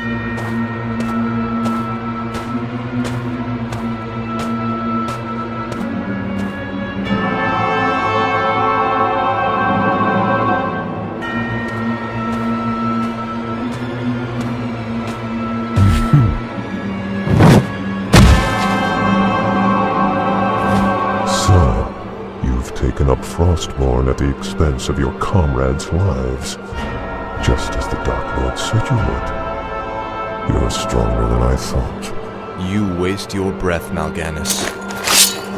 So, you've taken up Frostmourne at the expense of your comrades' lives, just as the Dark Lord said you would. You're stronger than I thought. You waste your breath, Mal'Ganis.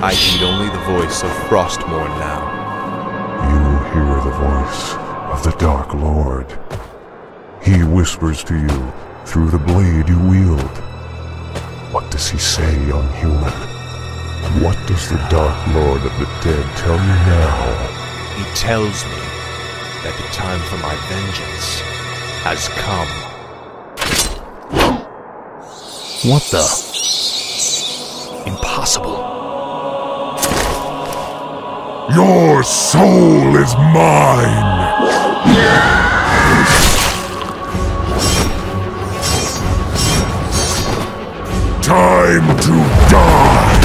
I heed only the voice of Frostmourne now. You hear the voice of the Dark Lord. He whispers to you through the blade you wield. What does he say, young human? What does the Dark Lord of the Dead tell you now? He tells me that the time for my vengeance has come. What the? Impossible. Your soul is mine! Time to die!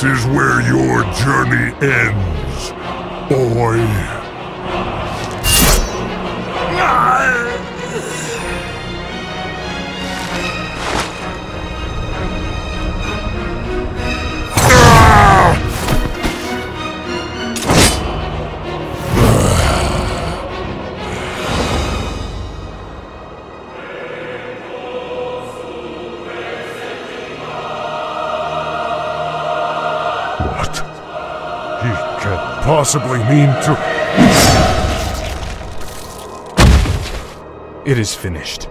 This is where your journey ends, boy. Possibly mean to. It is finished.